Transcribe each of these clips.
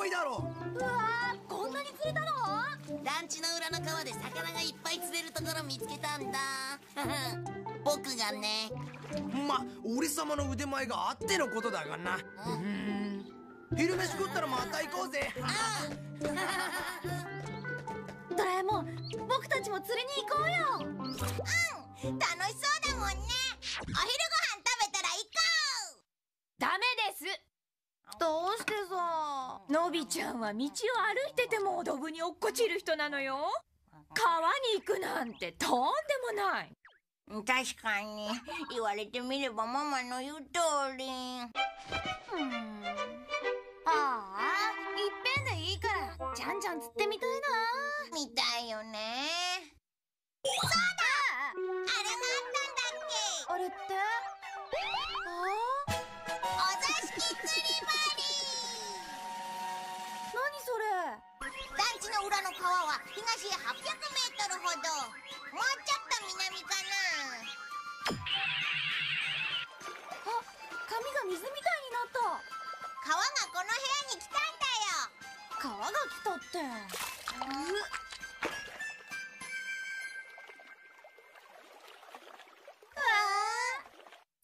多いだろ。うわーこんなに釣れたの？団地の裏の川で魚がいっぱい釣れるところ見つけたんだ。僕がね。ま俺様の腕前があってのことだがな。うん。昼飯食ったらまた行こうぜ。ドラえもん僕たちも釣りに行こうよ。うん楽しそうだもんね。お昼ご飯食べたら行こう。ダメですどうしてさ。のびちゃんは道を歩いててもドブに落っこちる人なのよ。川に行くなんてとんでもない。確かに。言われてみればママの言う通り。うん。ああいっぺんでいいから。じゃんじゃん釣ってみたいな。みたいよね。そうだこの部屋に来たんだよ。川が来たってだよ。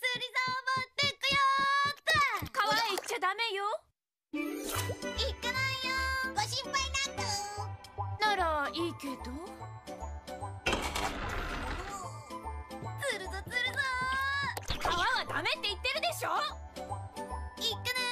釣り竿持ってくよ。ー。って川行っちゃダメよ。行かないよ。ご心配なくならいいけど釣るぞ釣るぞ川はダメって言ってるでしょ行かない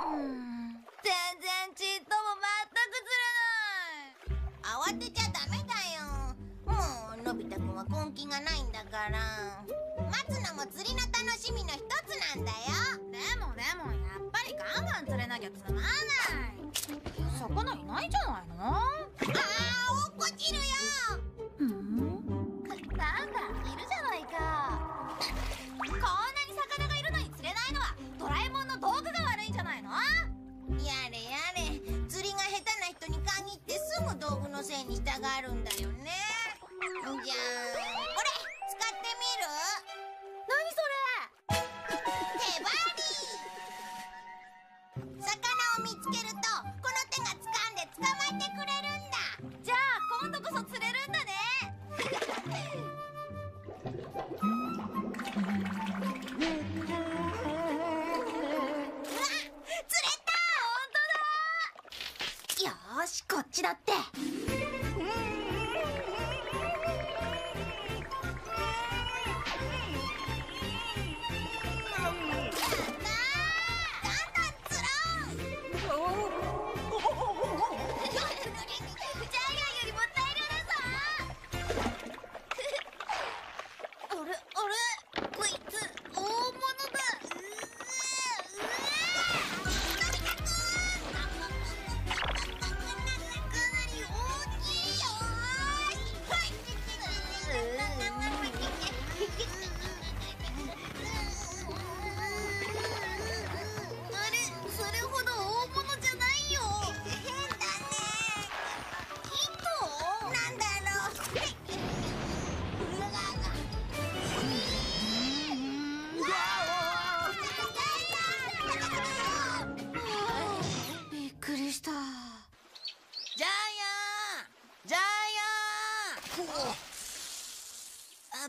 全然ちっとも全く釣れない慌てちゃダメだよ。もうのび太くんは根気がないんだから。待つのも釣りの楽しみの一つなんだよ。でもでもやっぱりガンガン釣れなきゃつまっちだって。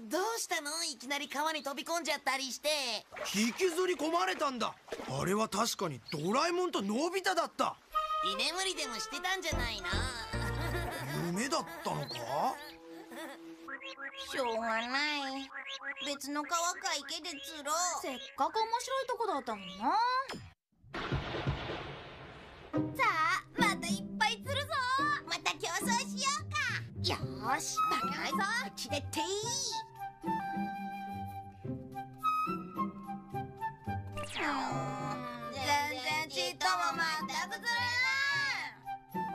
どうしたの？いきなり川に飛び込んじゃったりして。引きずり込まれたんだ。あれは確かにドラえもんとのび太だった。居眠りでもしてたんじゃないな夢だったのか？しょうがない。別の川か池で釣ろう。せっかく面白いとこだったのにな。さあまたいっぱい釣るぞ。また競争しようか。よーし。負けないぞ。こっちでっていい全然ちっとも全く釣れ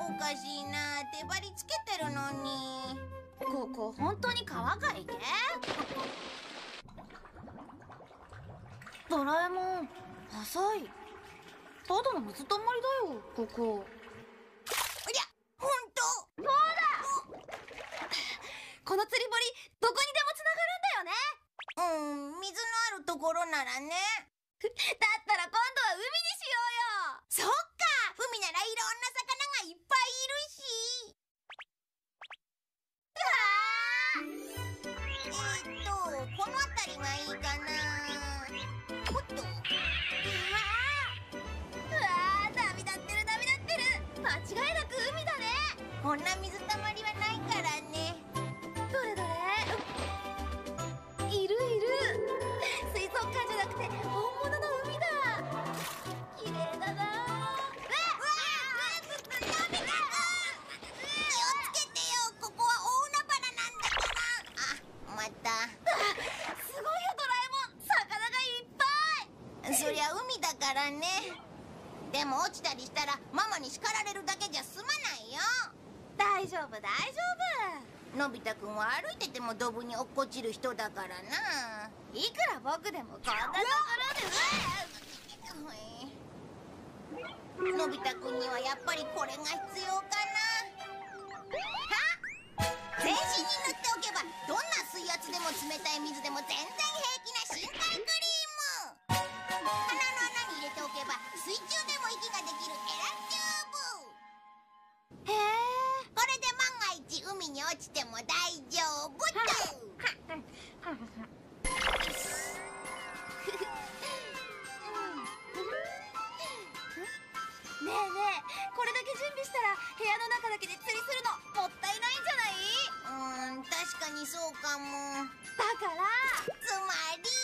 おかしいな手張りつけてるのに。ここ本当に川が池ドラえもん浅い。ただの水たまりだよここ。いや本当。そうだ。この釣り堀どこにでもつながるんだよね。うん水のあるところならね。だったら今度は海にしようよそっか海ならいろんな魚がいっぱいいるし。えーっとこの辺りがいいかなおっとうわー波立ってる波立ってる。間違いなく海だね。こんな水たまりはないからね。大丈夫。大丈夫のび太くんは歩いててもドブに落っこちる人だからな。いくら僕でもこんなところでのび太くんにはやっぱりこれが必要かな。は？全身に塗っておけばどんな水圧でも冷たい水でも全然平気な深海クリーム。鼻の穴に入れておけば水中でも息ができる落ちても大丈夫とねえねえこれだけ準備したら部屋の中だけで釣りするのもったいないんじゃないうーん確かにそうかも。だから。つまり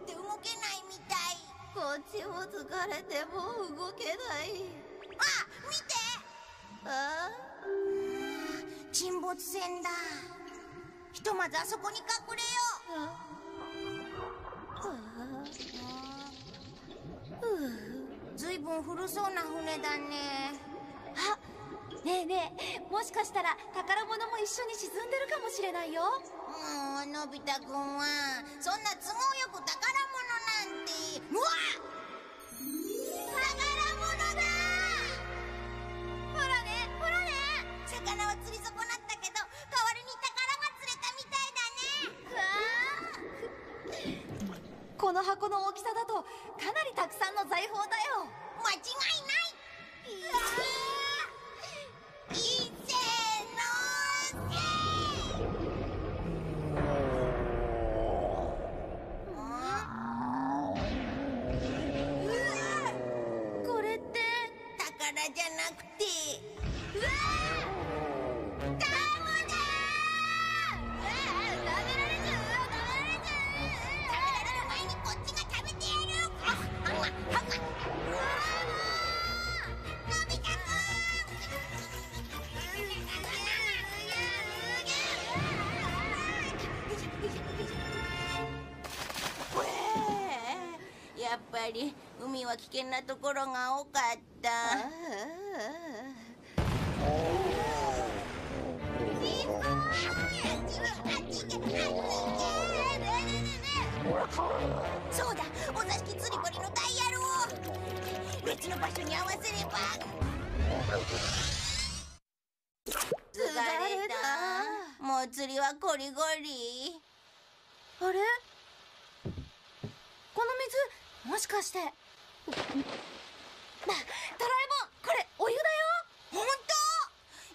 って動けないみたい。こっちも疲れてもう動けない。あ見て。あ沈没船だ。ひとまずあそこに隠れよああうずいぶん古そうな船だねあねえねえもしかしたら宝物も一緒に沈んでるかもしれないよもうのび太くんはそんな都合よく宝この箱の大きさだとかなりたくさんの財宝だよ。んやっぱり海は危険なところが多かった。そうだお座敷釣り堀のダイヤルを別の場所に合わせれば疲れたもう釣りはゴリゴリあれもしかして。ドラえもんこれお湯だよ。本当？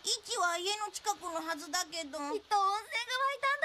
位置は家の近くのはずだけど。きっと温泉が湧いたんだ。よ